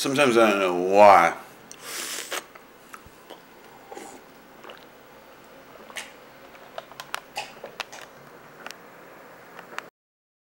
sometimes I don't know why.